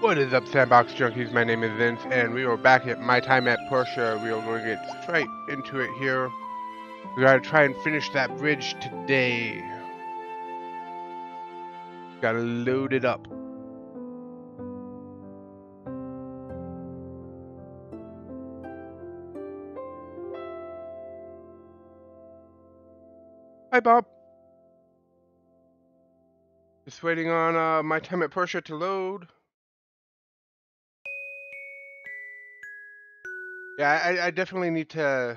What is up, Sandbox Junkies? My name is Vince, and we are back at My Time at Portia. We are going to get straight into it here. We gotta try and finish that bridge today. Gotta load it up. Hi, Bob. Just waiting on uh, My Time at Portia to load. Yeah, I, I definitely need to,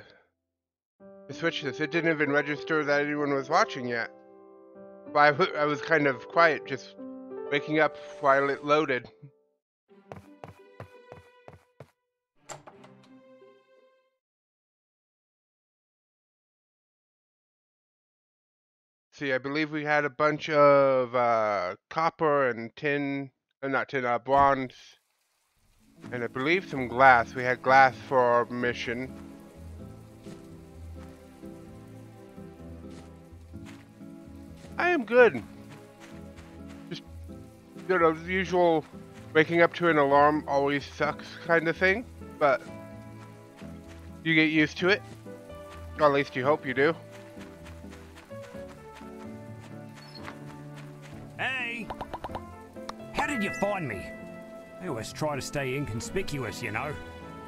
switch this. It didn't even register that anyone was watching yet. But I was kind of quiet, just waking up while it loaded. See, I believe we had a bunch of uh, copper and tin, uh, not tin, uh, bronze, and I believe some glass. We had glass for our mission. I am good. Just, you know, the usual waking up to an alarm always sucks kind of thing, but you get used to it. Or at least you hope you do. Did you find me? I always try to stay inconspicuous, you know.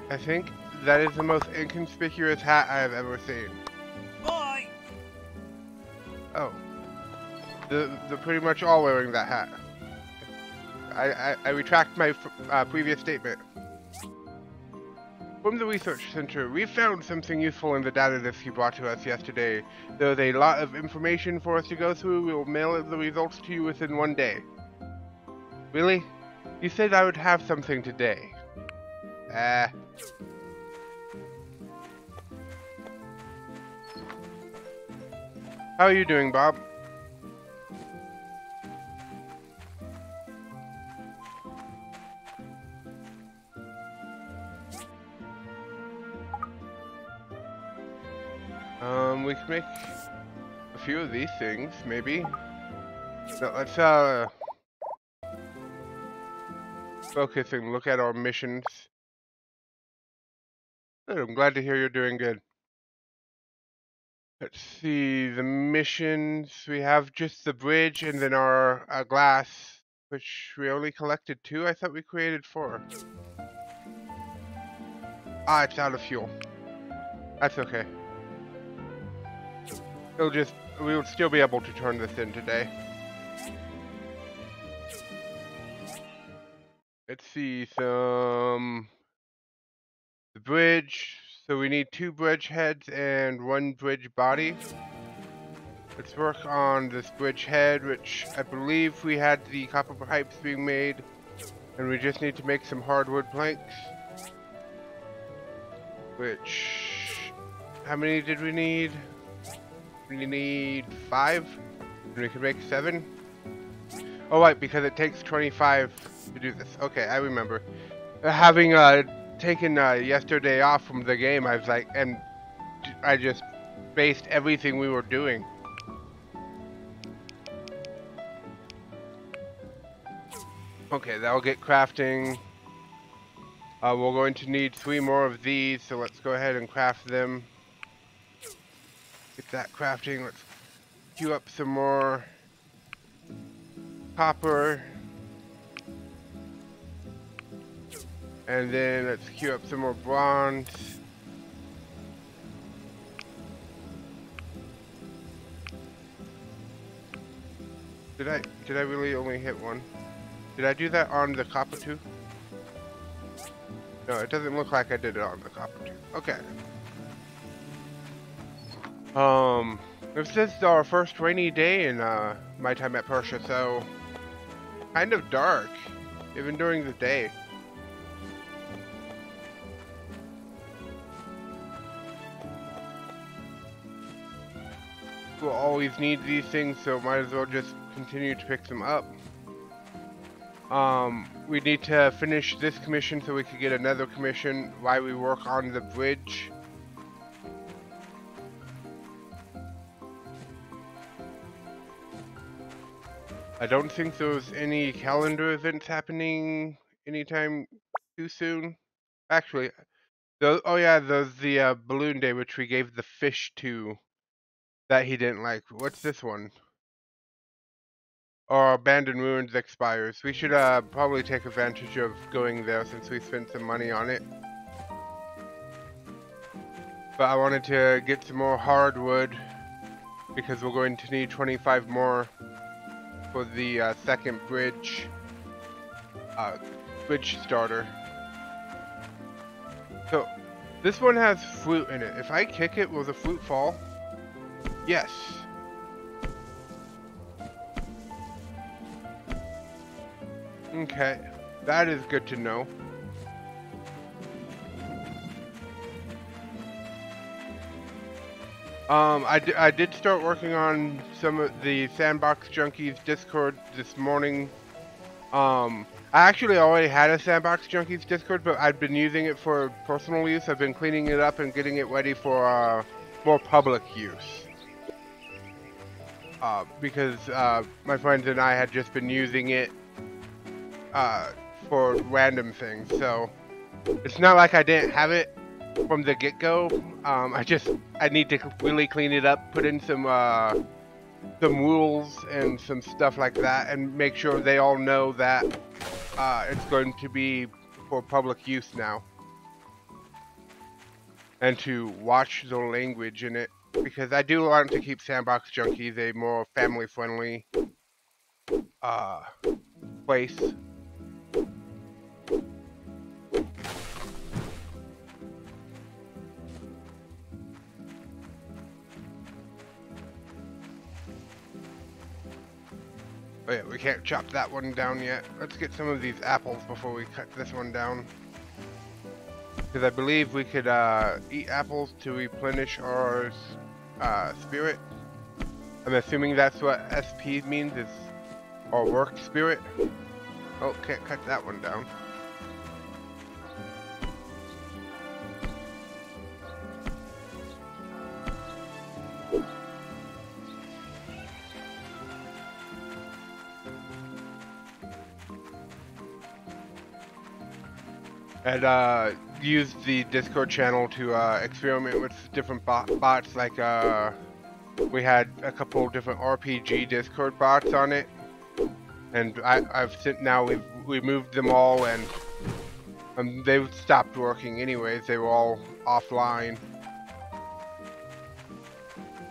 I think that is the most inconspicuous hat I have ever seen. Bye! Oh. The, they're pretty much all wearing that hat. I, I, I retract my uh, previous statement. From the research center, we found something useful in the data disk you brought to us yesterday. There's a lot of information for us to go through. We will mail the results to you within one day. Really? You said I would have something today. Ah. How are you doing, Bob? Um, we can make a few of these things, maybe. No, let's, uh, focus and look at our missions. Good, I'm glad to hear you're doing good. Let's see, the missions, we have just the bridge and then our uh, glass, which we only collected two. I thought we created four. Ah, it's out of fuel. That's okay. It'll just, we will still be able to turn this in today. Let's see, some, the bridge, so we need two bridge heads and one bridge body. Let's work on this bridge head, which I believe we had the copper pipes being made, and we just need to make some hardwood planks. Which, how many did we need? We need five, and we can make seven. Oh right, because it takes 25 to do this. Okay, I remember. Having uh, taken uh, yesterday off from the game, I was like, and I just based everything we were doing. Okay, that'll get crafting. Uh, we're going to need three more of these, so let's go ahead and craft them. Get that crafting. Let's queue up some more copper. And then let's queue up some more bronze. Did I did I really only hit one? Did I do that on the copper too? No, it doesn't look like I did it on the copper too. Okay. Um, this is our first rainy day in uh, my time at Portia, so kind of dark, even during the day. We'll always need these things, so might as well just continue to pick them up. Um, we need to finish this commission so we can get another commission while we work on the bridge. I don't think there's any calendar events happening anytime too soon. Actually, the, oh yeah, there's the uh, balloon day which we gave the fish to that he didn't like. What's this one? Or abandoned ruins expires. We should uh, probably take advantage of going there since we spent some money on it. But I wanted to get some more hardwood because we're going to need 25 more for the uh, second bridge uh, bridge starter. So this one has fruit in it. If I kick it, will the fruit fall? Yes. Okay, that is good to know. Um, I, I did start working on some of the Sandbox Junkies Discord this morning. Um, I actually already had a Sandbox Junkies Discord, but I've been using it for personal use. I've been cleaning it up and getting it ready for uh, more public use. Uh, because uh, my friends and I had just been using it uh, for random things, so it's not like I didn't have it from the get-go. Um, I just I need to really clean it up, put in some uh, some rules and some stuff like that, and make sure they all know that uh, it's going to be for public use now, and to watch the language in it because I do want to keep Sandbox Junkies a more family-friendly uh, place. Oh yeah, we can't chop that one down yet. Let's get some of these apples before we cut this one down. Because I believe we could uh, eat apples to replenish our uh, spirit. I'm assuming that's what SP means, is our work spirit. Oh, can't cut that one down. and uh, use the Discord channel to uh, experiment with different bot bots. Like uh, we had a couple different RPG Discord bots on it, and I, have now we've we moved them all, and um, they stopped working anyways. They were all offline,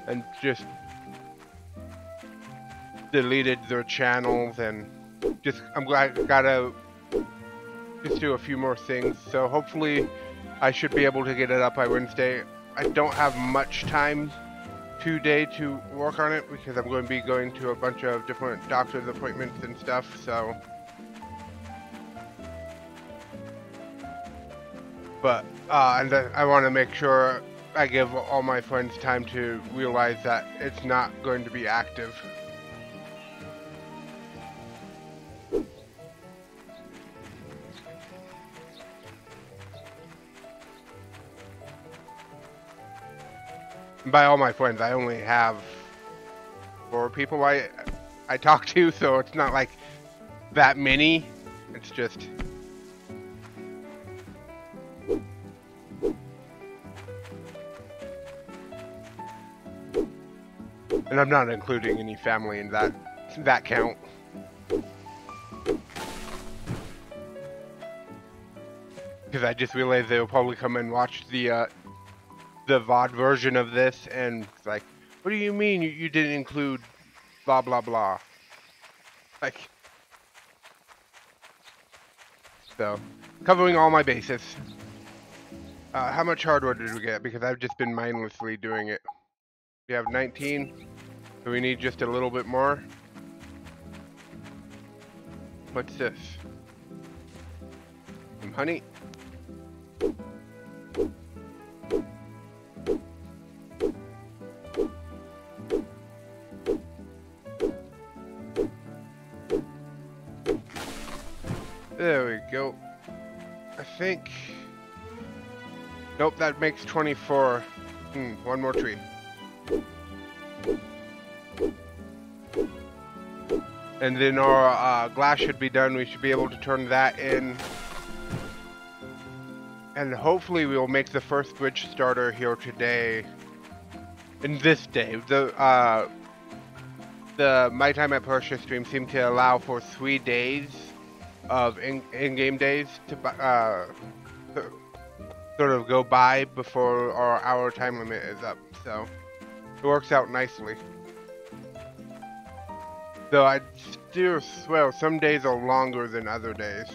and just deleted their channels and just I'm glad got a just do a few more things. So hopefully I should be able to get it up by Wednesday. I don't have much time today to work on it because I'm going to be going to a bunch of different doctor's appointments and stuff, so... But, uh, and I want to make sure I give all my friends time to realize that it's not going to be active. By all my friends, I only have four people I I talk to, so it's not like that many. It's just And I'm not including any family in that that count. Because I just realized they will probably come and watch the uh, the VOD version of this and like, what do you mean you, you didn't include blah blah blah? Like, so covering all my bases. Uh, how much hardware did we get? Because I've just been mindlessly doing it. We have 19, so we need just a little bit more. What's this? Some honey. There we go. I think... Nope, that makes 24. Hmm, one more tree. And then our uh, glass should be done. We should be able to turn that in. And hopefully we will make the first bridge starter here today. In this day. The uh, the My Time at Portia stream seemed to allow for three days of in-game days to uh, sort of go by before our time limit is up. So it works out nicely. Though I still swear some days are longer than other days.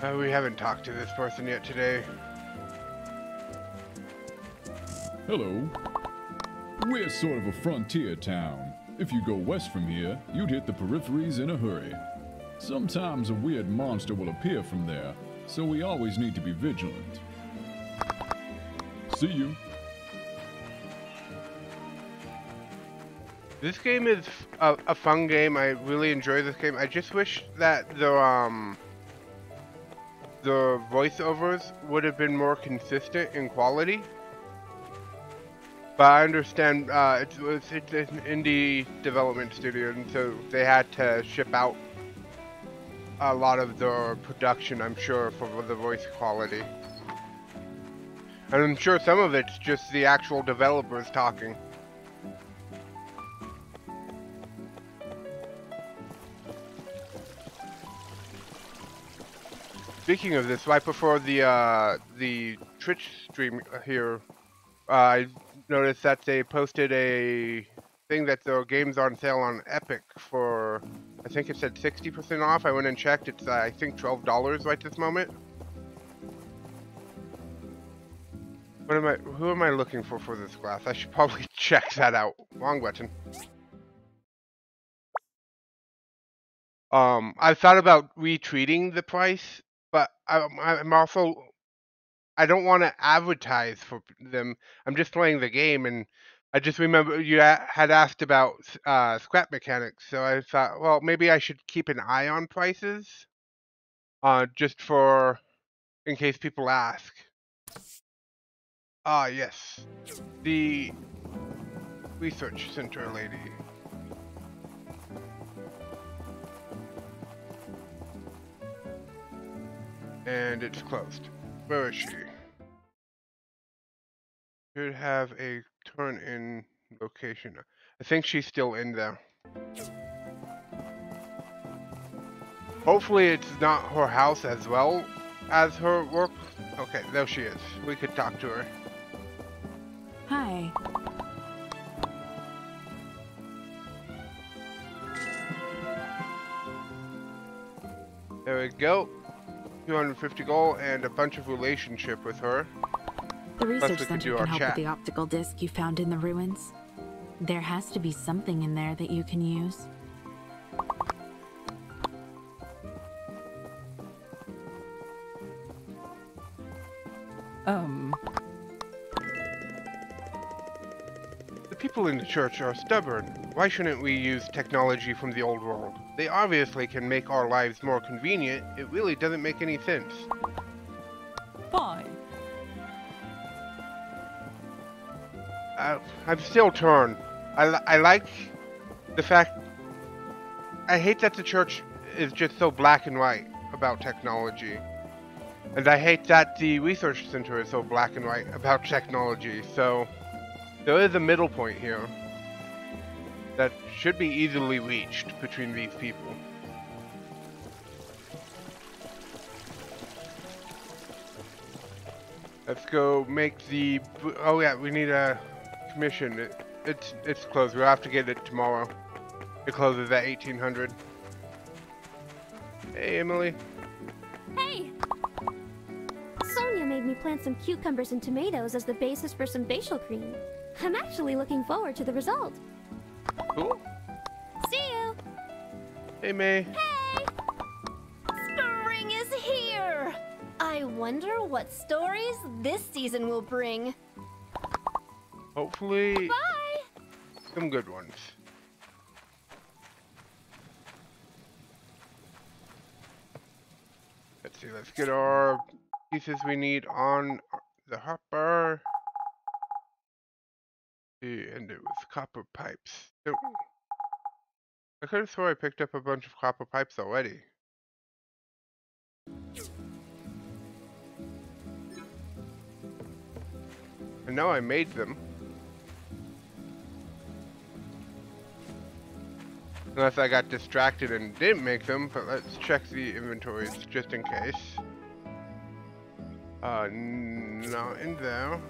Uh, we haven't talked to this person yet today. Hello. We're sort of a frontier town. If you go west from here, you'd hit the peripheries in a hurry. Sometimes a weird monster will appear from there, so we always need to be vigilant. See you. This game is a, a, fun game. I really enjoy this game. I just wish that the um the voiceovers would have been more consistent in quality. But I understand uh, it's, it's, it's an indie development studio, and so they had to ship out a lot of the production, I'm sure, for the voice quality. And I'm sure some of it's just the actual developers talking. Speaking of this, right before the uh, the Twitch stream here, uh, I noticed that they posted a thing that the game's on sale on Epic for, I think it said 60% off. I went and checked. It's, uh, I think, $12 right this moment. What am I, who am I looking for for this glass? I should probably check that out. Wrong button. Um, I've thought about retreating the price, but I'm, I'm also I don't want to advertise for them. I'm just playing the game, and I just remember you had asked about uh, scrap mechanics, so I thought, well, maybe I should keep an eye on prices, uh, just for in case people ask. Ah, yes, the research center lady. And it's closed. Where is she? Should have a turn in location. I think she's still in there. Hopefully it's not her house as well as her work. Okay, there she is. We could talk to her. Hi. There we go. 250 gold and a bunch of relationship with her. The research center can help chat. with the optical disc you found in the ruins. There has to be something in there that you can use. Um... The people in the church are stubborn. Why shouldn't we use technology from the old world? They obviously can make our lives more convenient. It really doesn't make any sense. I'm still torn. I, I like the fact... I hate that the church is just so black and white about technology. And I hate that the research center is so black and white about technology. So there is a middle point here that should be easily reached between these people. Let's go make the... Oh yeah, we need a commission. It, it's it's closed. We'll have to get it tomorrow. It closes at 1800. Hey, Emily. Hey! Sonia made me plant some cucumbers and tomatoes as the basis for some facial cream. I'm actually looking forward to the result. Cool. See you! Hey, May. Hey! Spring is here! I wonder what stories this season will bring. Hopefully, Bye. some good ones. Let's see, let's get our pieces we need on the hopper. And it was copper pipes. I could have sworn I picked up a bunch of copper pipes already. And now I made them. Unless I got distracted and didn't make them, but let's check the inventories just in case. Uh, not in there.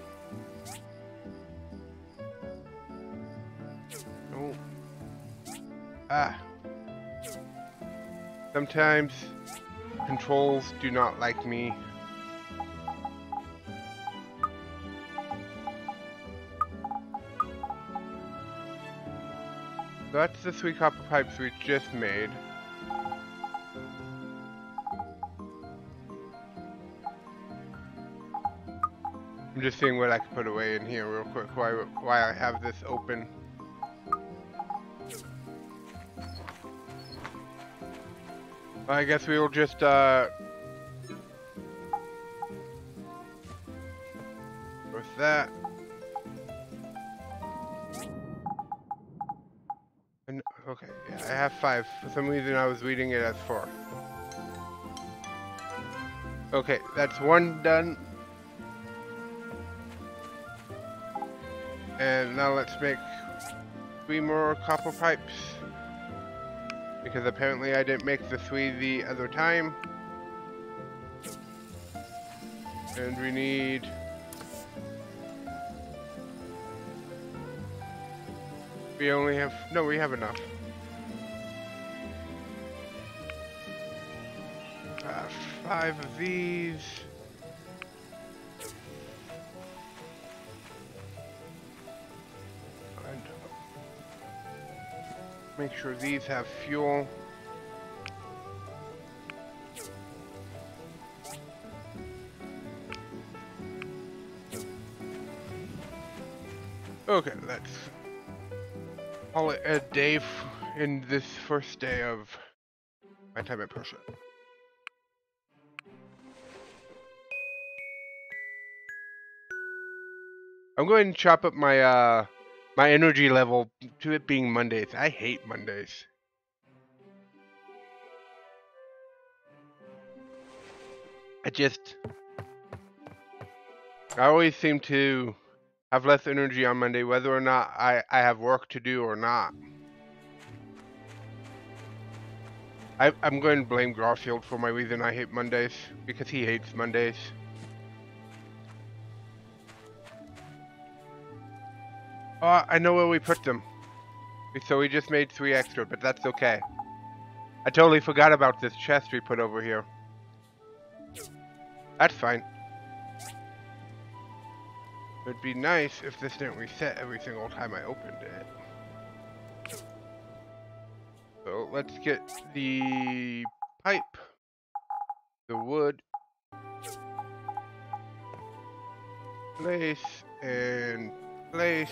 Oh. Ah. Sometimes controls do not like me. That's the three copper pipes we just made. I'm just seeing what I can put away in here real quick while, while I have this open. I guess we will just, uh... With that. Okay, yeah, I have five. For some reason I was reading it as four. Okay, that's one done. And now let's make three more copper pipes. Because apparently I didn't make the three the other time. And we need We only have... No, we have enough. Five of these. And make sure these have fuel. Okay, let's call it a day in this first day of my time at Portia. I'm going to chop up my uh my energy level to it being Mondays. I hate Mondays. I just I always seem to have less energy on Monday, whether or not I, I have work to do or not. I, I'm going to blame Garfield for my reason I hate Mondays, because he hates Mondays. Oh, I know where we put them. So we just made three extra, but that's okay. I totally forgot about this chest we put over here. That's fine. It'd be nice if this didn't reset every single time I opened it. So let's get the pipe, the wood, place, and place.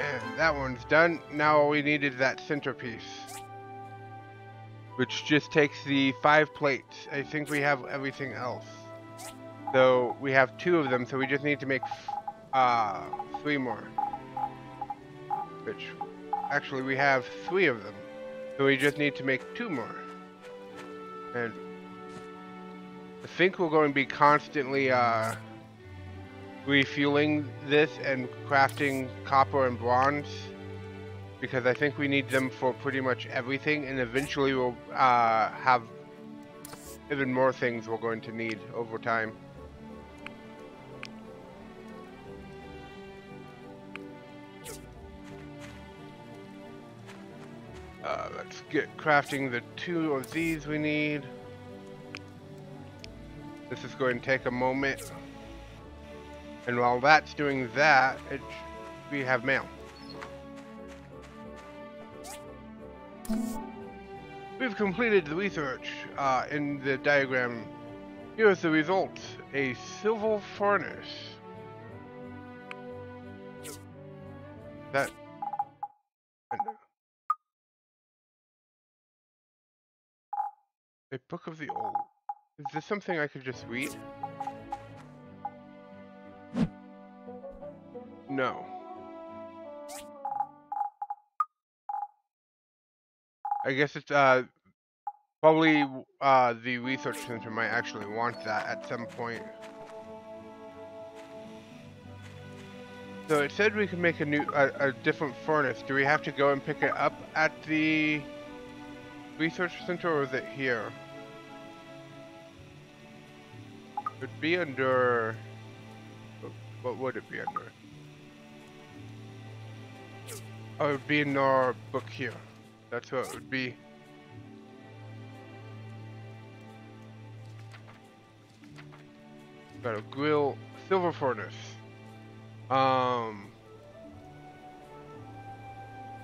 And that one's done. Now all we need is that centerpiece. Which just takes the five plates. I think we have everything else. So we have two of them, so we just need to make uh, three more. Which, actually we have three of them. So we just need to make two more. And I think we're going to be constantly uh, refueling this and crafting copper and bronze. Because I think we need them for pretty much everything, and eventually we'll uh, have even more things we're going to need over time. Uh, let's get crafting the two of these we need. This is going to take a moment. And while that's doing that, it, we have mail. We've completed the research uh, in the diagram. Here's the result. A civil furnace. That A Book of the Old. Is this something I could just read? No. I guess it's uh probably uh the research center might actually want that at some point. So it said we could make a new a, a different furnace. Do we have to go and pick it up at the research center or is it here? It would be under what would it be under? Oh, it would be in our book here. That's what it would be. Got a grill, silver furnace. Um,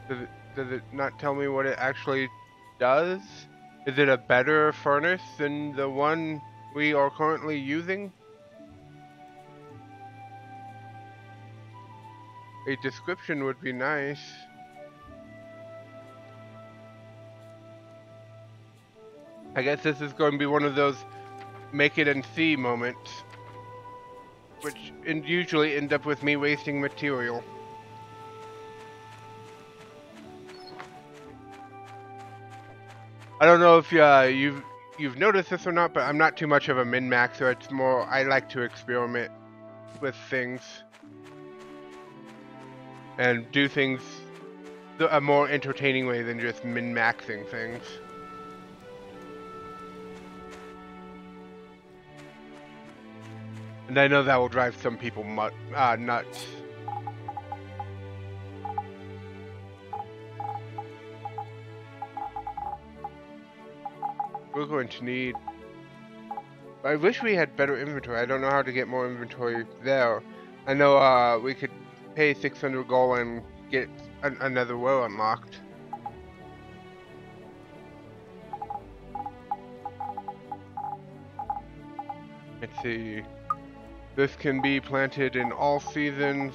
does it, does it not tell me what it actually does? Is it a better furnace than the one we are currently using? A description would be nice. I guess this is going to be one of those make it and see moments. Which usually end up with me wasting material. I don't know if uh, you've you've noticed this or not, but I'm not too much of a min-maxer. It's more, I like to experiment with things. And do things a more entertaining way than just min-maxing things. And I know that will drive some people uh, nuts. We're going to need... I wish we had better inventory. I don't know how to get more inventory there. I know uh, we could pay 600 gold and get an another well unlocked. Let's see. This can be planted in all seasons.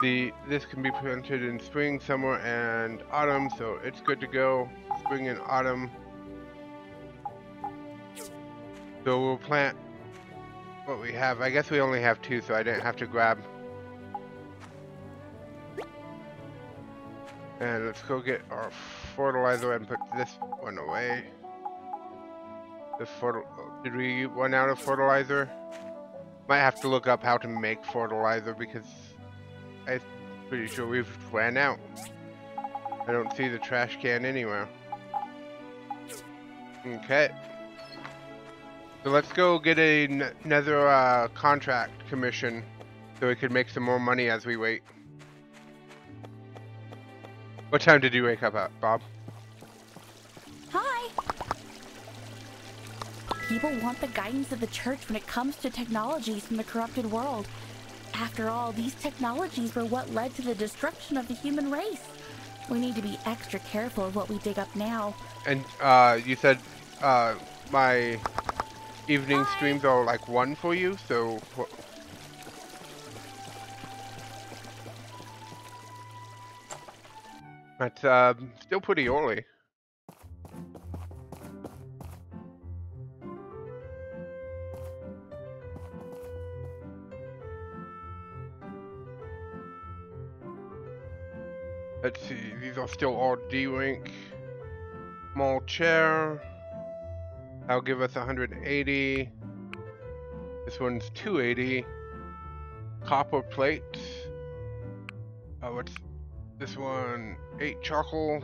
The This can be planted in spring, summer, and autumn, so it's good to go. Spring and autumn. So we'll plant what we have. I guess we only have two, so I didn't have to grab. And let's go get our fertilizer and put this one away. The fertil did we run out of fertilizer? Might have to look up how to make fertilizer because I'm pretty sure we've ran out. I don't see the trash can anywhere. Okay. So let's go get a another uh, contract commission so we could make some more money as we wait. What time did you wake up at, Bob? Hi! People want the guidance of the church when it comes to technologies from the corrupted world. After all, these technologies were what led to the destruction of the human race. We need to be extra careful of what we dig up now. And uh, you said uh, my evening Hi. streams are like one for you, so. That's uh, still pretty early. Let's see, these are still all D-Rank. Small chair. That'll give us 180. This one's 280. Copper plate. Uh, what's this one? 8 charcoal.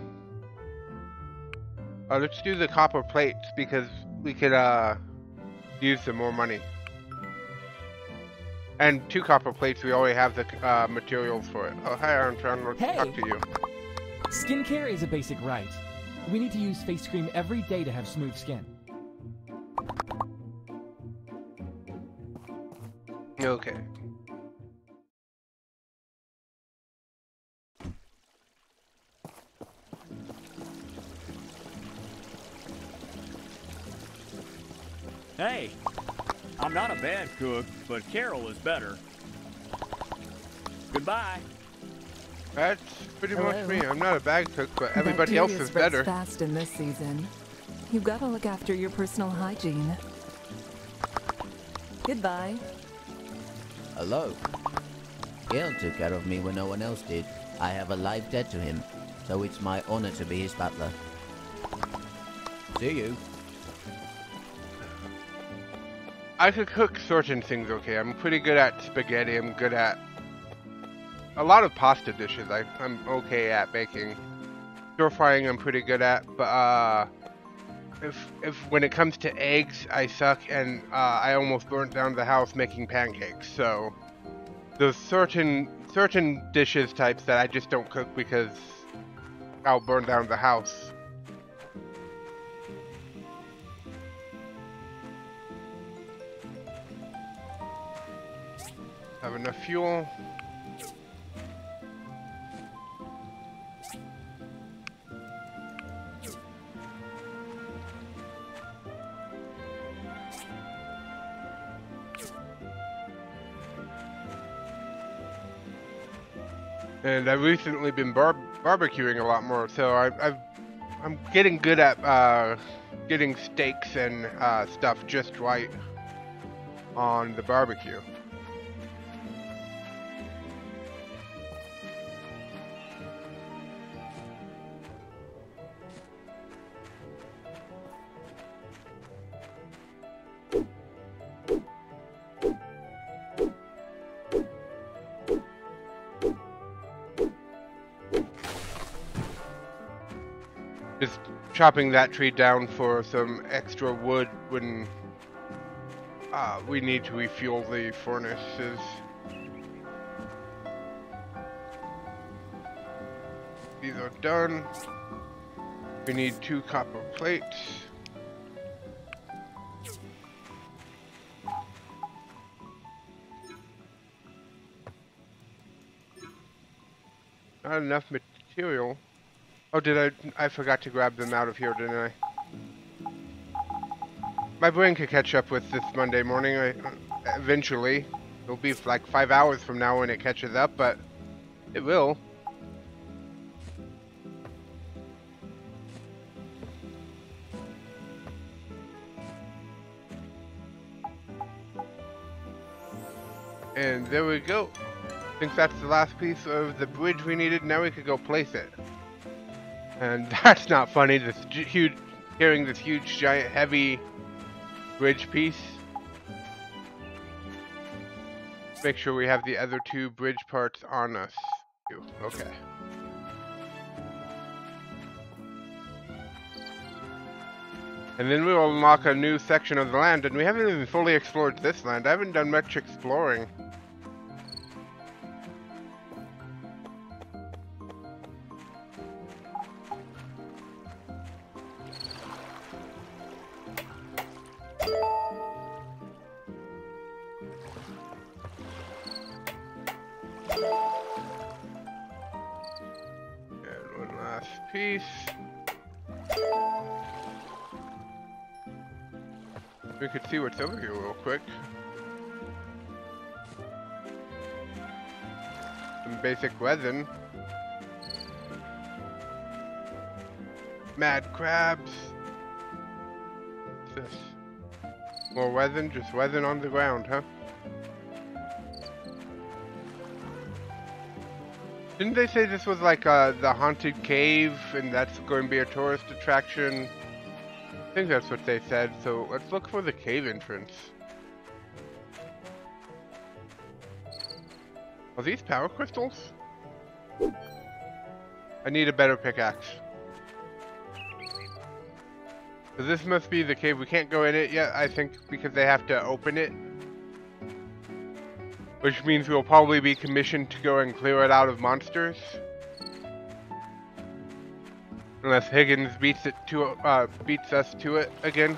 Uh, let's do the copper plates because we could uh, use some more money. And two copper plates, we already have the uh, materials for it. Oh, hi Armstrong, let's hey. talk to you. Skincare is a basic right. We need to use face cream every day to have smooth skin. Okay. Bad cook, but Carol is better. Goodbye. That's pretty Hello. much me. I'm not a bad cook, but everybody else is better. fast in this season. You've got to look after your personal hygiene. Goodbye. Hello. Gale took care of me when no one else did. I have a live debt to him, so it's my honor to be his butler. See you. I could cook certain things okay. I'm pretty good at spaghetti. I'm good at a lot of pasta dishes. I, I'm okay at making. Stir frying I'm pretty good at, but uh, if if when it comes to eggs, I suck, and uh, I almost burnt down the house making pancakes. So there's certain certain dishes types that I just don't cook because I'll burn down the house. Have enough fuel. And I've recently been bar barbecuing a lot more, so I, I've I'm getting good at uh, getting steaks and uh, stuff just right on the barbecue. Chopping that tree down for some extra wood when uh, we need to refuel the furnaces. These are done. We need two copper plates. Not enough material. Oh, did I? I forgot to grab them out of here, didn't I? My brain could catch up with this Monday morning. I, uh, eventually, it'll be like five hours from now when it catches up, but it will. And there we go. I think that's the last piece of the bridge we needed. Now we could go place it. And that's not funny, this huge, carrying this huge, giant, heavy bridge piece. Make sure we have the other two bridge parts on us. Okay. And then we will unlock a new section of the land, and we haven't even fully explored this land. I haven't done much exploring. Resin. Mad crabs. This? More resin? Just resin on the ground, huh? Didn't they say this was like uh, the haunted cave and that's going to be a tourist attraction? I think that's what they said, so let's look for the cave entrance. Are these power crystals? I need a better pickaxe. This must be the cave. We can't go in it yet, I think, because they have to open it. Which means we'll probably be commissioned to go and clear it out of monsters. Unless Higgins beats it to uh, beats us to it again.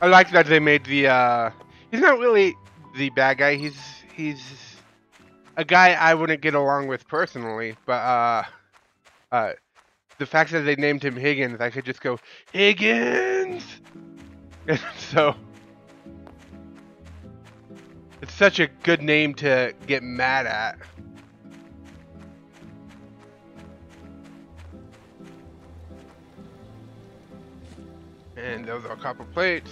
I like that they made the uh he's not really the bad guy, he's he's a guy I wouldn't get along with personally, but uh uh the fact that they named him Higgins, I could just go, Higgins so it's such a good name to get mad at. And those are copper plates.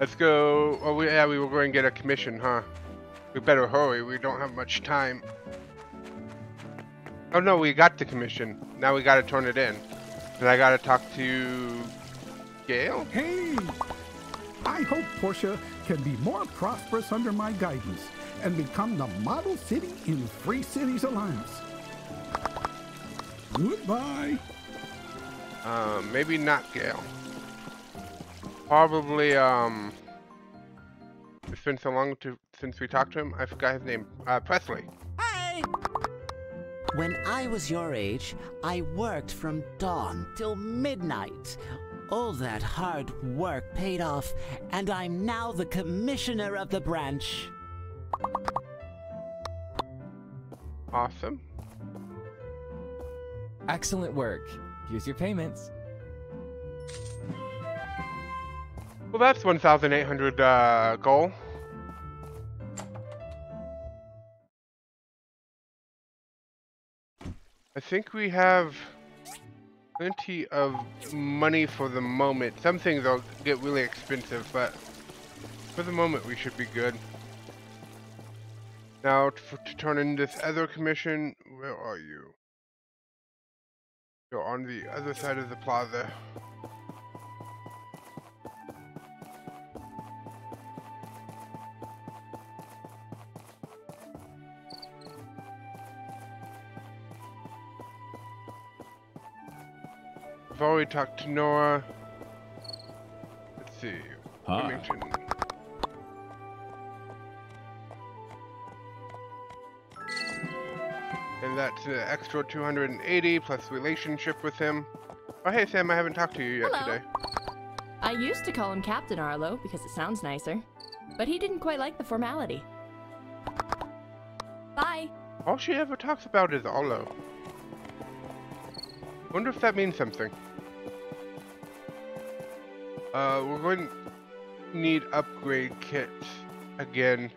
Let's go. Oh, we, yeah, we were going to get a commission, huh? We better hurry. We don't have much time. Oh no, we got the commission. Now we gotta turn it in. And I gotta talk to Gale? Hey! I hope Portia can be more prosperous under my guidance and become the model city in Free Cities Alliance. Goodbye. Um, maybe not Gale. Probably, um... It's been so long to, since we talked to him, I forgot his name. Uh, Presley. Hey! When I was your age, I worked from dawn till midnight. All that hard work paid off, and I'm now the commissioner of the branch. Awesome. Excellent work. Here's your payments. Well, that's 1,800 uh, gold. I think we have plenty of money for the moment. Some things will get really expensive, but for the moment we should be good. Now, to turn in this other commission, where are you? You're on the other side of the plaza. I've already talked to Nora. Let's see. Hi. And that's an extra 280 plus relationship with him. Oh, hey Sam, I haven't talked to you yet Hello. today. I used to call him Captain Arlo because it sounds nicer, but he didn't quite like the formality. Bye. All she ever talks about is Arlo. Wonder if that means something. Uh, we're going to need upgrade kits again.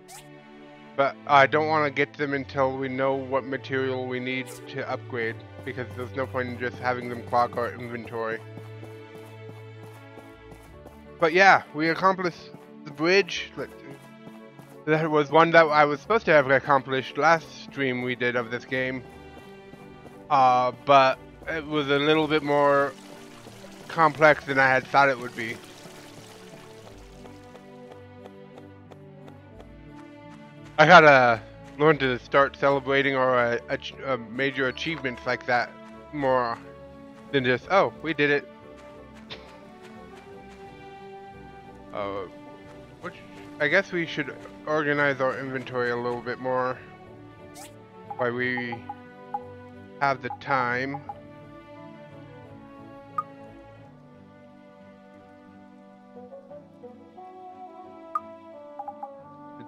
But I don't want to get them until we know what material we need to upgrade. Because there's no point in just having them clog our inventory. But yeah, we accomplished the bridge. That was one that I was supposed to have accomplished last stream we did of this game. Uh, but it was a little bit more complex than I had thought it would be. I gotta learn to start celebrating our uh, uh, major achievements like that more than just, oh, we did it. Uh, which, I guess we should organize our inventory a little bit more while we have the time.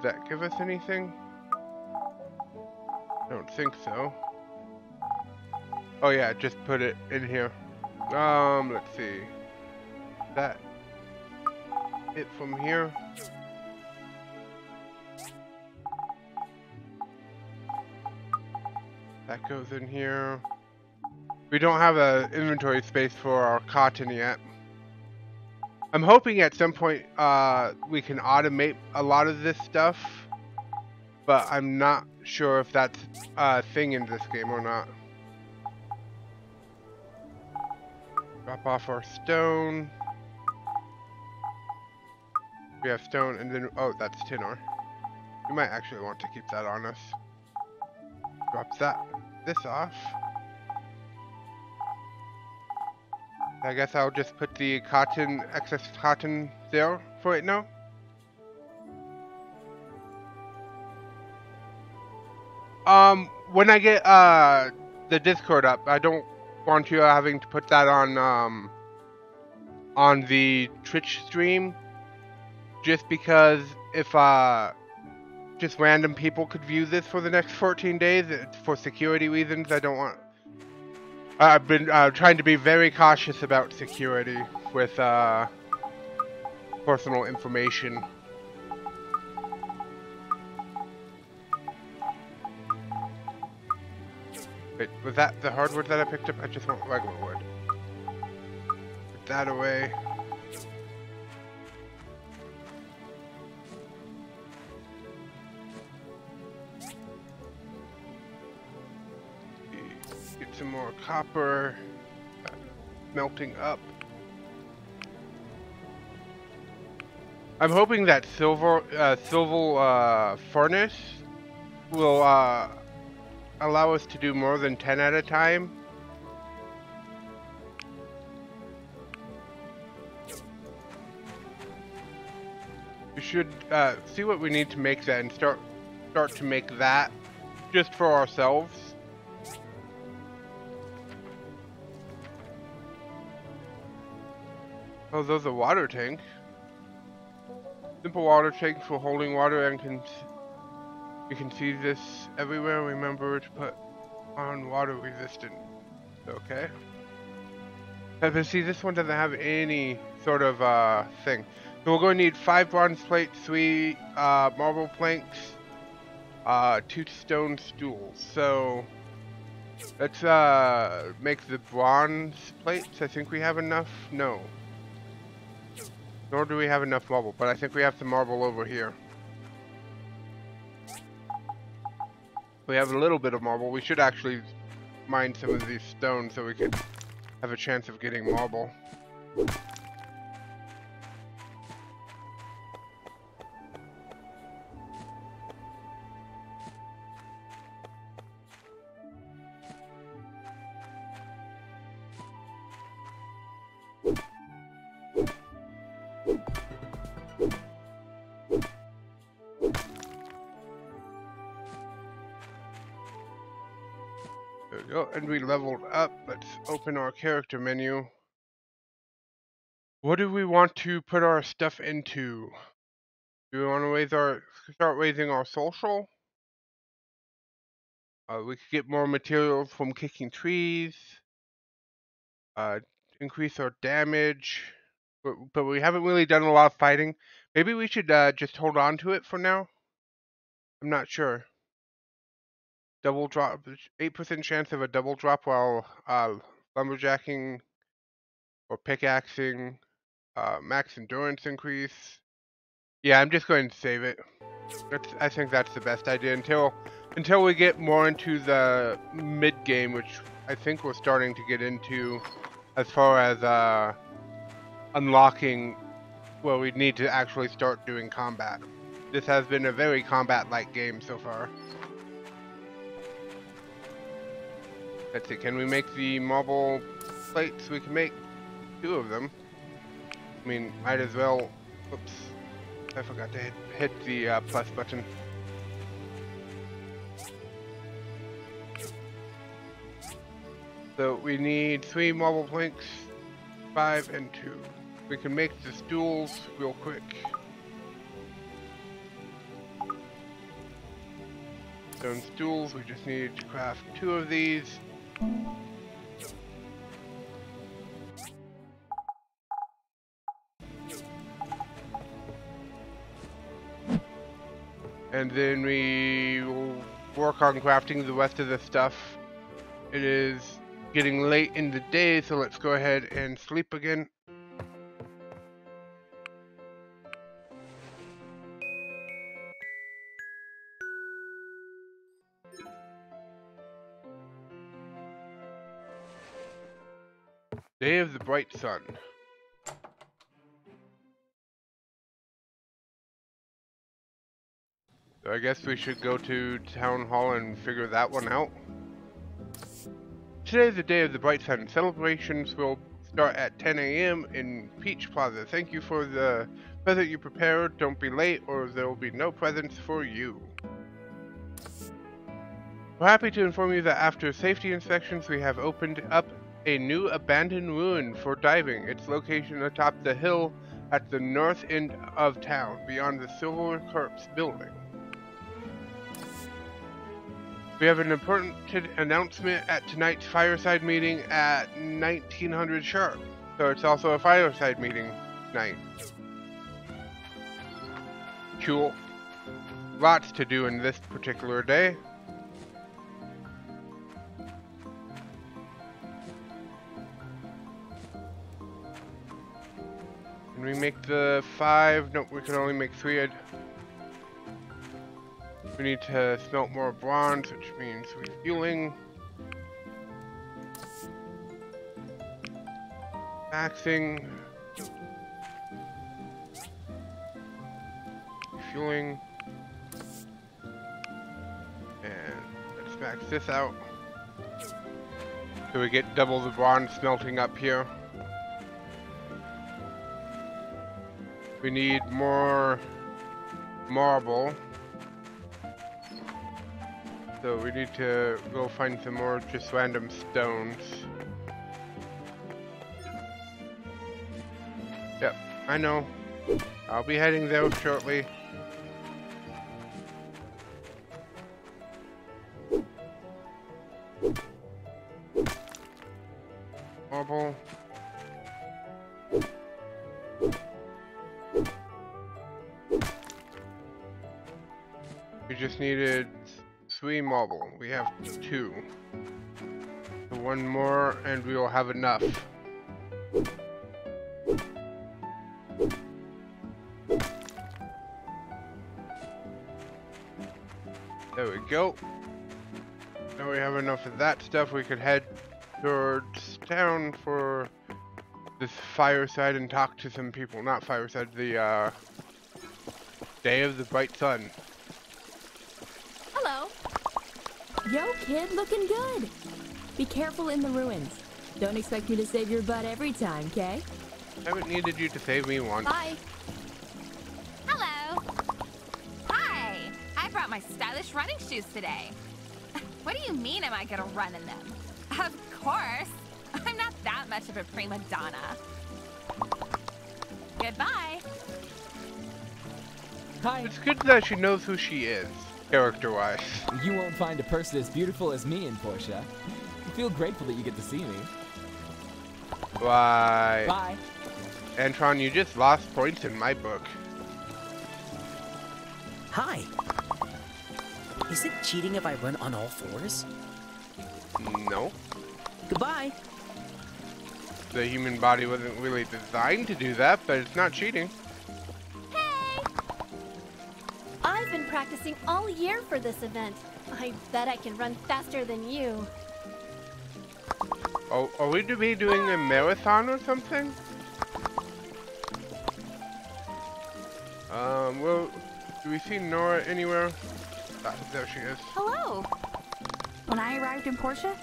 Did that give us anything? I don't think so. Oh yeah, just put it in here. Um, let's see. That it from here. That goes in here. We don't have a inventory space for our cotton yet. I'm hoping at some point uh, we can automate a lot of this stuff, but I'm not sure if that's a thing in this game or not. Drop off our stone. We have stone and then, oh, that's tin ore. We might actually want to keep that on us. Drop that, this off. I guess I'll just put the cotton, excess cotton there for it now. Um, when I get, uh, the Discord up, I don't want you having to put that on, um, on the Twitch stream. Just because if, uh, just random people could view this for the next 14 days, for security reasons, I don't want I've been uh, trying to be very cautious about security with uh, personal information. Wait, was that the hardwood that I picked up? I just want regular wood. Put that away. More copper melting up. I'm hoping that silver, uh, civil uh, furnace will uh, allow us to do more than 10 at a time. We should uh, see what we need to make that and start start to make that just for ourselves. Oh, there's a water tank. Simple water tank for holding water and can you can see this everywhere. Remember to put on water resistant. Okay. But see, this one doesn't have any sort of uh, thing. So we're going to need five bronze plates, three uh, marble planks, uh, two stone stools. So let's uh, make the bronze plates. I think we have enough. No. Nor do we have enough marble, but I think we have some marble over here. We have a little bit of marble. We should actually mine some of these stones so we could have a chance of getting marble. Open our character menu. What do we want to put our stuff into? Do we want to raise our start raising our social? Uh, we could get more material from kicking trees. Uh, increase our damage, but, but we haven't really done a lot of fighting. Maybe we should uh, just hold on to it for now. I'm not sure double drop, 8% chance of a double drop while uh, lumberjacking or pickaxing, uh, max endurance increase. Yeah, I'm just going to save it. That's, I think that's the best idea until until we get more into the mid game, which I think we're starting to get into as far as uh, unlocking where we need to actually start doing combat. This has been a very combat-like game so far. Let's see, can we make the marble plates? We can make two of them. I mean, might as well... Oops. I forgot to hit, hit the uh, plus button. So we need three marble planks, five and two. We can make the stools real quick. Stone stools, we just need to craft two of these. And then we will work on crafting the rest of the stuff. It is getting late in the day, so let's go ahead and sleep again. Bright Sun. So I guess we should go to Town Hall and figure that one out. Today is the Day of the Bright Sun. Celebrations will start at 10 a.m. in Peach Plaza. Thank you for the present you prepared. Don't be late or there will be no presents for you. We're happy to inform you that after safety inspections we have opened up a new abandoned ruin for diving. Its location atop the hill at the north end of town, beyond the Civil Corps building. We have an important announcement at tonight's fireside meeting at 1900 sharp. So it's also a fireside meeting night. Cool. Lots to do in this particular day. Can we make the five? Nope, we can only make three. We need to smelt more bronze, which means refueling. Maxing. Refueling. And let's max this out. So we get double the bronze smelting up here. We need more marble. So we need to go find some more just random stones. Yep, I know. I'll be heading there shortly. Two. One more and we will have enough. There we go. Now we have enough of that stuff. We could head towards town for this fireside and talk to some people. Not fireside, the uh, day of the bright sun. Hello. Yo, kid, looking good. Be careful in the ruins. Don't expect me to save your butt every time, okay? I haven't needed you to save me once. Bye. Hello. Hi. I brought my stylish running shoes today. What do you mean am I gonna run in them? Of course. I'm not that much of a prima donna. Goodbye. Hi. It's good that she knows who she is, character-wise. You won't find a person as beautiful as me in Portia. I feel grateful that you get to see me. Why? Bye. Antron, you just lost points in my book. Hi. Is it cheating if I run on all fours? No. Goodbye. The human body wasn't really designed to do that, but it's not cheating. I've been practicing all year for this event. I bet I can run faster than you. Oh, are we to be doing a marathon or something? Um, well, do we see Nora anywhere? Ah, there she is. Hello. When I arrived in Portia,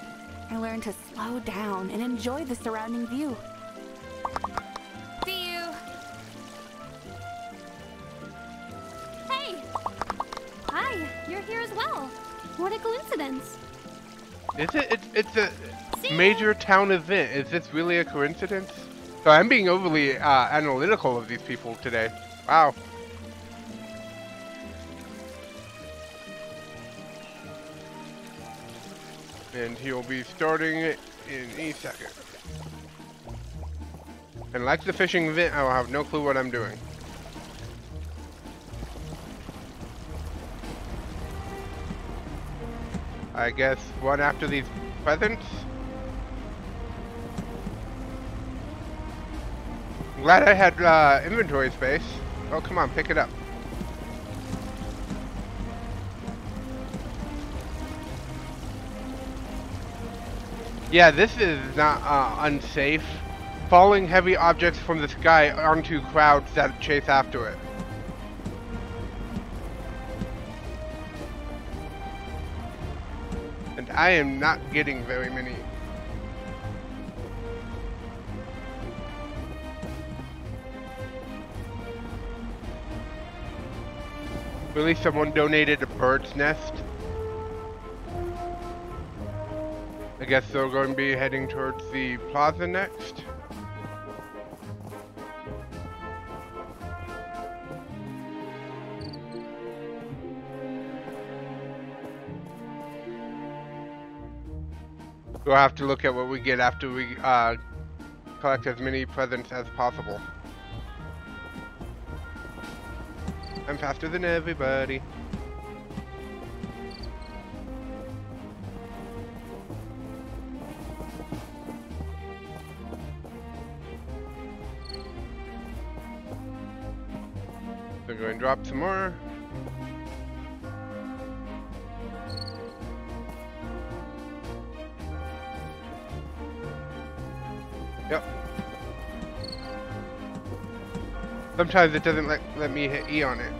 I learned to slow down and enjoy the surrounding view. What a coincidence. Is it? It's, it's a major town event. Is this really a coincidence? So I'm being overly uh, analytical of these people today. Wow. And he'll be starting in a second. And like the fishing event, I will have no clue what I'm doing. I guess one after these presents. Glad I had uh, inventory space. Oh, come on, pick it up. Yeah, this is not uh, unsafe. Falling heavy objects from the sky onto crowds that chase after it. I am not getting very many. Really, someone donated a bird's nest? I guess they're going to be heading towards the plaza next. We'll have to look at what we get after we uh, collect as many presents as possible. I'm faster than everybody. They're going to drop some more. Sometimes it doesn't let, let me hit E on it.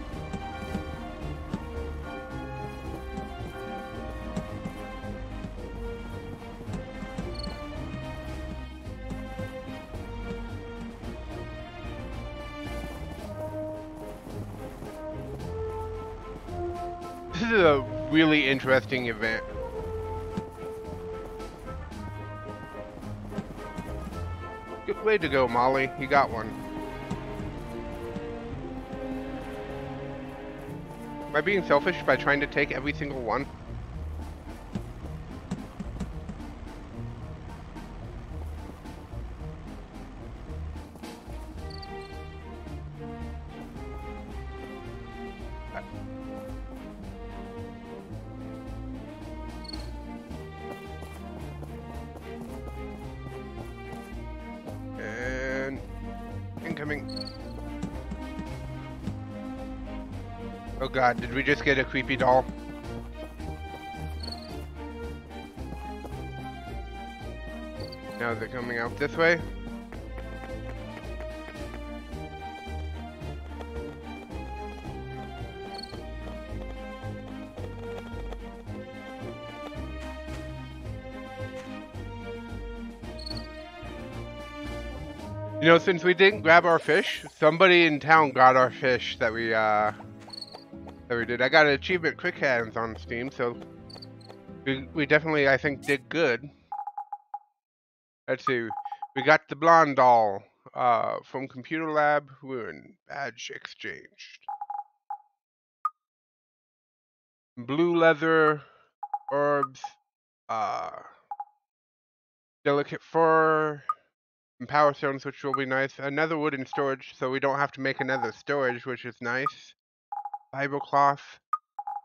This is a really interesting event. Good way to go, Molly. You got one. Am I being selfish by trying to take every single one? God, did we just get a creepy doll? Now they're coming out this way. You know, since we didn't grab our fish, somebody in town got our fish that we, uh, that we did. I got an achievement quick hands on Steam, so we, we definitely, I think, did good. Let's see. We got the blonde doll uh, from Computer Lab Ruin. Badge exchanged. Blue leather, herbs, uh, delicate fur, and power stones, which will be nice. Another wooden storage, so we don't have to make another storage, which is nice. Bible cloth,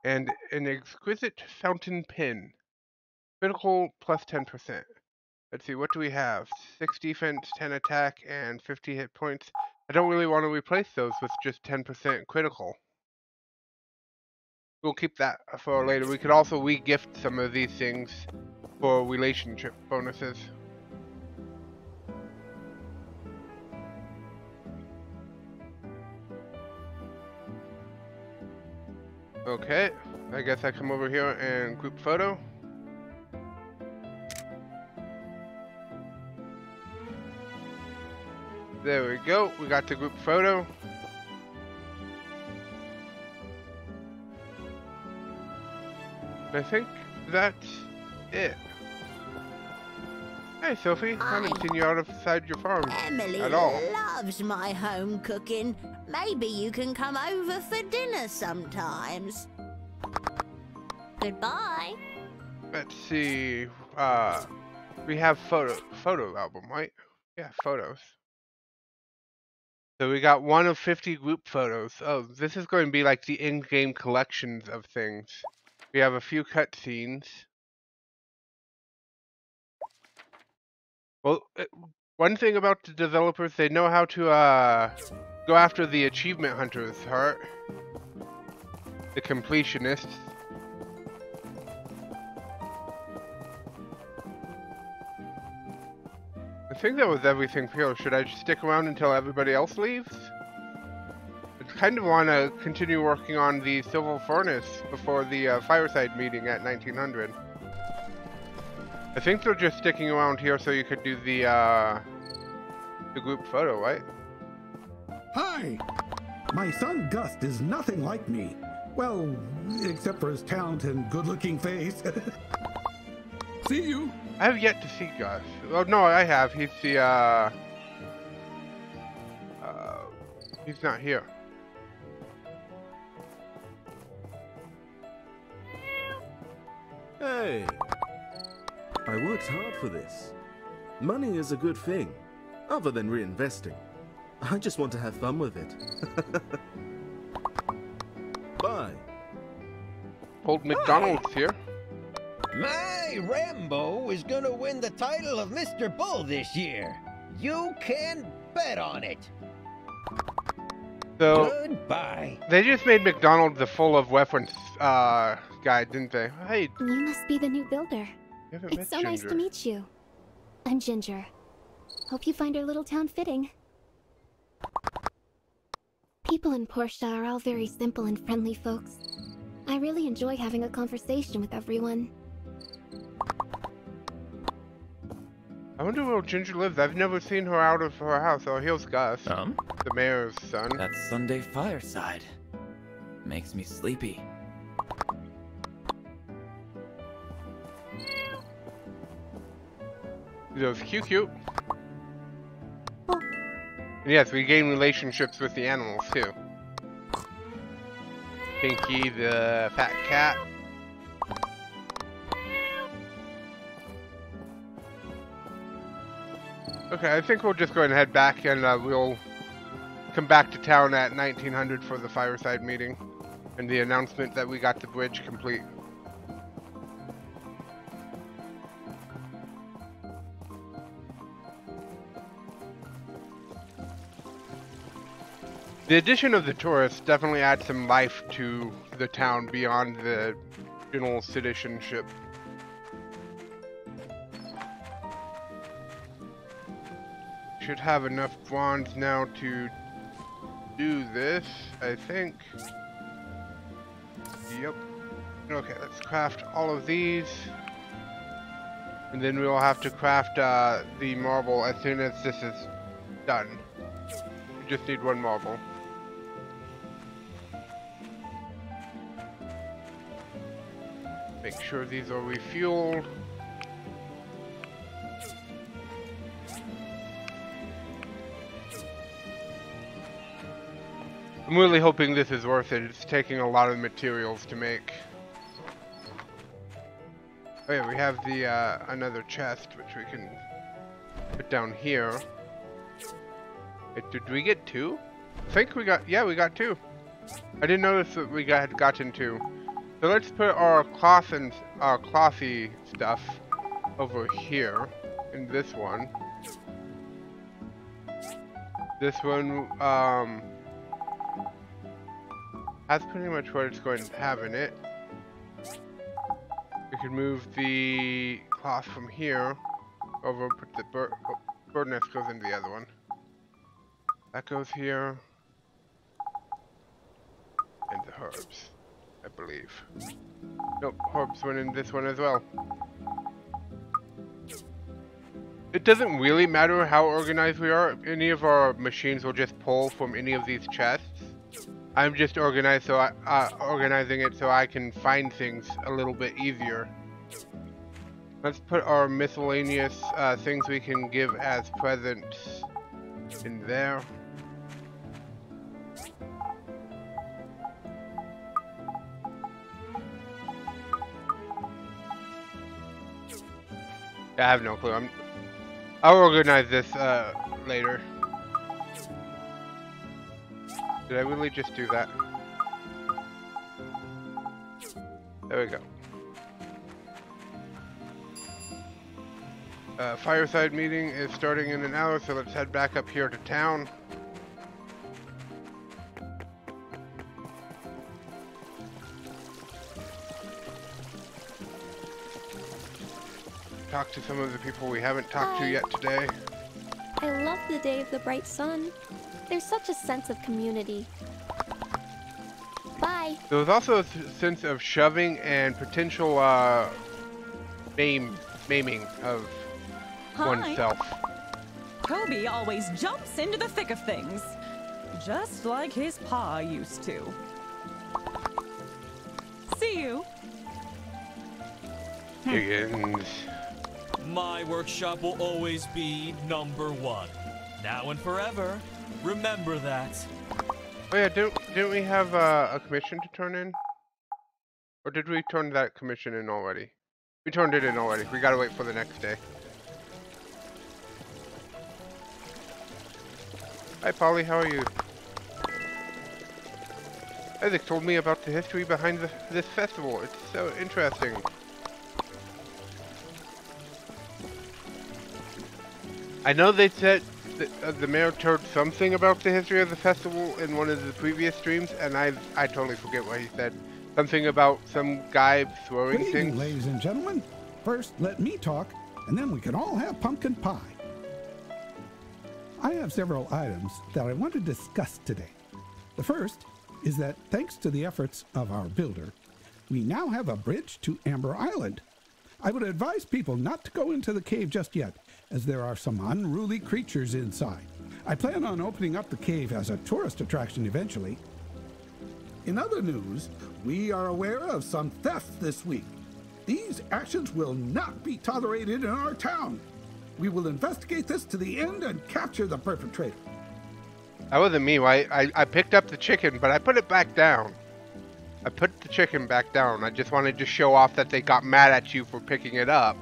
and an exquisite fountain pen. Critical plus 10%. Let's see, what do we have? 6 defense, 10 attack, and 50 hit points. I don't really want to replace those with just 10% critical. We'll keep that for later. We could also re-gift some of these things for relationship bonuses. Okay, I guess I come over here and group photo. There we go, we got the group photo. I think that's it. Hey Sophie, I haven't seen you outside your farm Emily at all. loves my home cooking. Maybe you can come over for dinner sometimes. Goodbye. Let's see. Uh, we have photo photo album, right? Yeah, photos. So we got one of 50 group photos. Oh, this is going to be like the in-game collections of things. We have a few cutscenes. Well, uh, one thing about the developers, they know how to uh, go after the achievement hunters, Heart. The completionists. I think that was everything here. Should I just stick around until everybody else leaves? I kind of want to continue working on the civil furnace before the uh, fireside meeting at 1900. I think they're just sticking around here so you could do the uh, the group photo, right? Hi! My son Gust is nothing like me. Well, except for his talent and good looking face. see you. I have yet to see Gus. Oh no, I have. He's the uh, uh he's not here. Hey, I worked hard for this. Money is a good thing, other than reinvesting. I just want to have fun with it. Bye. Old McDonald's here. My Rambo is gonna win the title of Mr. Bull this year. You can bet on it. So Goodbye. they just made McDonald's the full of weapons uh guide, didn't they? Hey, You must be the new builder. You haven't met It's so nice to meet you. I'm Ginger. Hope you find our little town fitting. people in Portia are all very simple and friendly folks. I really enjoy having a conversation with everyone. I wonder where Ginger lives. I've never seen her out of her house. Oh, here's Gus. Um? The mayor's son. That Sunday fireside. Makes me sleepy. Those cute. Yes, we gain relationships with the animals too. Pinky, the fat cat. Okay, I think we'll just go ahead and head back and uh, we'll come back to town at 1900 for the fireside meeting and the announcement that we got the bridge complete. The addition of the tourists definitely adds some life to the town beyond the general citizenship. Should have enough bronze now to do this, I think. Yep. Okay, let's craft all of these. And then we'll have to craft uh, the marble as soon as this is done. We just need one marble. Sure these are refueled. I'm really hoping this is worth it. It's taking a lot of materials to make. Oh yeah, we have the uh, another chest which we can put down here. Wait, did we get two? I think we got, yeah, we got two. I didn't notice that we got, had gotten two. So let's put our cloth and our clothy stuff over here in this one. This one um, has pretty much what it's going to have in it. We can move the cloth from here over put the bird, oh, bird nest goes into the other one. That goes here. And the herbs. I believe. Nope, Horbs went in this one as well. It doesn't really matter how organized we are. Any of our machines will just pull from any of these chests. I'm just organized so I, uh, organizing it so I can find things a little bit easier. Let's put our miscellaneous uh, things we can give as presents in there. I have no clue. I'm. I'll organize this uh, later. Did I really just do that? There we go. Uh, fireside meeting is starting in an hour, so let's head back up here to town. Talk to some of the people we haven't talked Hi. to yet today. I love the day of the bright sun. There's such a sense of community. Bye. There was also a sense of shoving and potential uh, maim maiming of Hi. oneself. Kobe always jumps into the thick of things, just like his pa used to. See you. Higgins. My workshop will always be number one. Now and forever. Remember that. Oh yeah, didn't, didn't we have uh, a commission to turn in? Or did we turn that commission in already? We turned it in already. We gotta wait for the next day. Hi Polly, how are you? Isaac told me about the history behind the, this festival. It's so interesting. I know they said uh, the mayor told something about the history of the festival in one of the previous streams, and I I totally forget what he said. Something about some guy throwing Good things. Evening, ladies and gentlemen. First, let me talk, and then we can all have pumpkin pie. I have several items that I want to discuss today. The first is that thanks to the efforts of our builder, we now have a bridge to Amber Island. I would advise people not to go into the cave just yet, as there are some unruly creatures inside. I plan on opening up the cave as a tourist attraction eventually. In other news, we are aware of some thefts this week. These actions will not be tolerated in our town. We will investigate this to the end and capture the perpetrator. That wasn't me. I, I, I picked up the chicken, but I put it back down. I put the chicken back down. I just wanted to show off that they got mad at you for picking it up.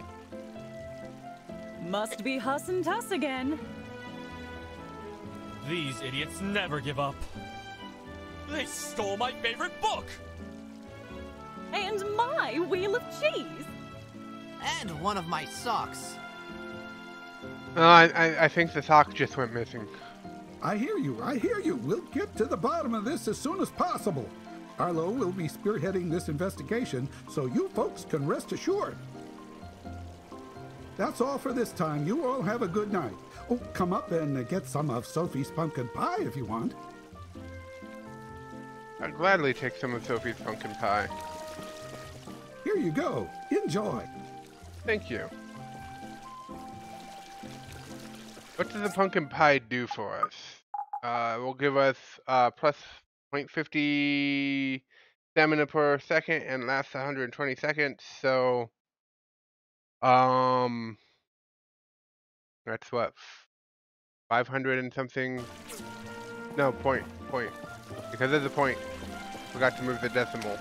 Must be Huss and Tuss again. These idiots never give up. They stole my favorite book! And my wheel of cheese! And one of my socks. Uh, I, I think the sock just went missing. I hear you, I hear you. We'll get to the bottom of this as soon as possible. Arlo will be spearheading this investigation, so you folks can rest assured. That's all for this time. You all have a good night. Oh, come up and get some of Sophie's pumpkin pie if you want. I'd gladly take some of Sophie's pumpkin pie. Here you go. Enjoy. Thank you. What does the pumpkin pie do for us? Uh, it will give us uh, plus 0.50 stamina per second and lasts 120 seconds. So, um, that's what 500 and something. No point, point. Because there's a point. Forgot to move the decimal.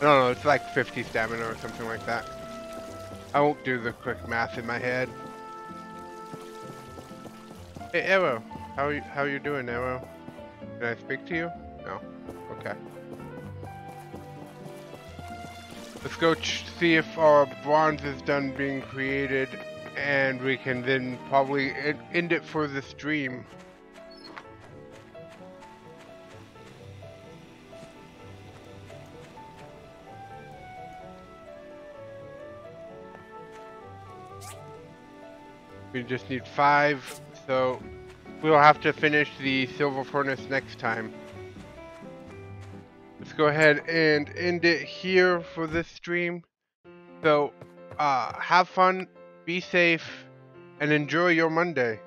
I don't know. It's like 50 stamina or something like that. I won't do the quick math in my head. Hey, Arrow. How are you, how are you doing, Arrow? Can I speak to you? No. Okay. Let's go see if our bronze is done being created and we can then probably end it for the stream. We just need five, so we'll have to finish the civil furnace next time. Let's go ahead and end it here for this stream. So, uh, have fun, be safe, and enjoy your Monday.